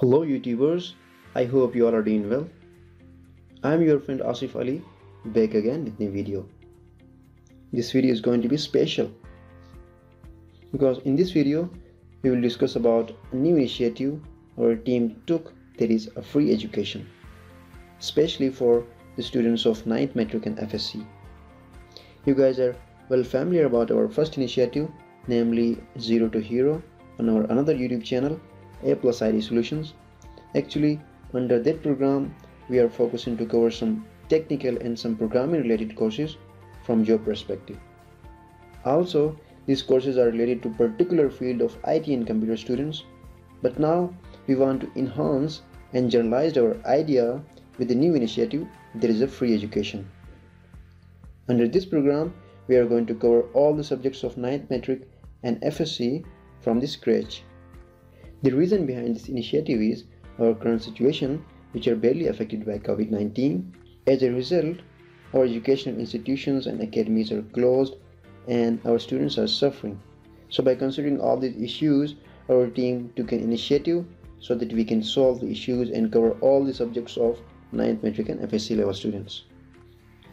Hello YouTubers, I hope you all are doing well. I am your friend Asif Ali back again with new video. This video is going to be special because in this video we will discuss about a new initiative our team took that is a free education especially for the students of 9th matric and FSC. You guys are well familiar about our first initiative namely Zero to Hero on our another YouTube channel a plus IT solutions. Actually, under that program, we are focusing to cover some technical and some programming related courses from your perspective. Also, these courses are related to particular field of IT and computer students. But now we want to enhance and generalize our idea with the new initiative there is a free education. Under this program, we are going to cover all the subjects of 9th matric and FSC from the scratch. The reason behind this initiative is our current situation, which are barely affected by COVID 19. As a result, our educational institutions and academies are closed and our students are suffering. So, by considering all these issues, our team took an initiative so that we can solve the issues and cover all the subjects of 9th matric and FSC level students.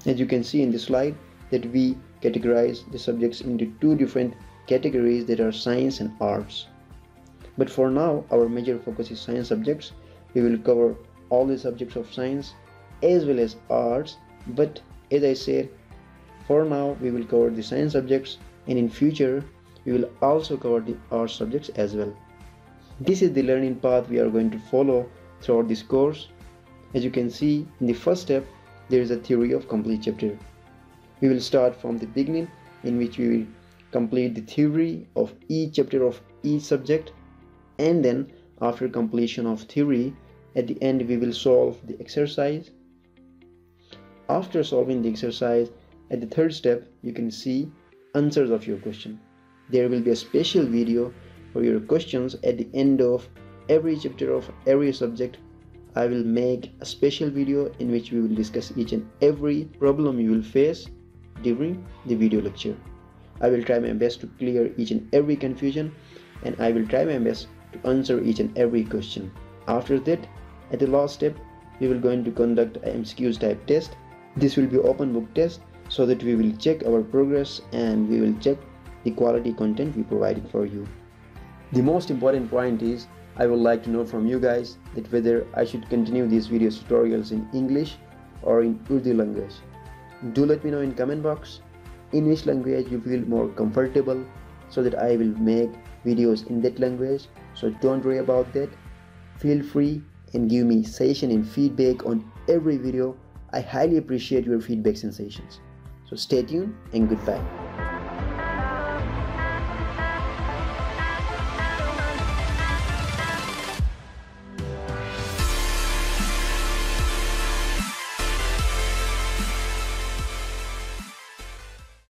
As you can see in this slide, that we categorize the subjects into two different categories that are science and arts. But for now, our major focus is science subjects. We will cover all the subjects of science as well as arts. But as I said, for now we will cover the science subjects and in future we will also cover the arts subjects as well. This is the learning path we are going to follow throughout this course. As you can see in the first step, there is a theory of complete chapter. We will start from the beginning in which we will complete the theory of each chapter of each subject and then after completion of theory at the end we will solve the exercise. After solving the exercise at the third step you can see answers of your question. There will be a special video for your questions at the end of every chapter of every subject. I will make a special video in which we will discuss each and every problem you will face during the video lecture. I will try my best to clear each and every confusion and i will try my best to answer each and every question. After that, at the last step, we will going to conduct a MCQs type test. This will be open book test so that we will check our progress and we will check the quality content we provided for you. The most important point is I would like to know from you guys that whether I should continue these video tutorials in English or in Urdu language. Do let me know in comment box in which language you feel more comfortable so that I will make videos in that language so don't worry about that. Feel free and give me session and feedback on every video. I highly appreciate your feedback sensations. So stay tuned and goodbye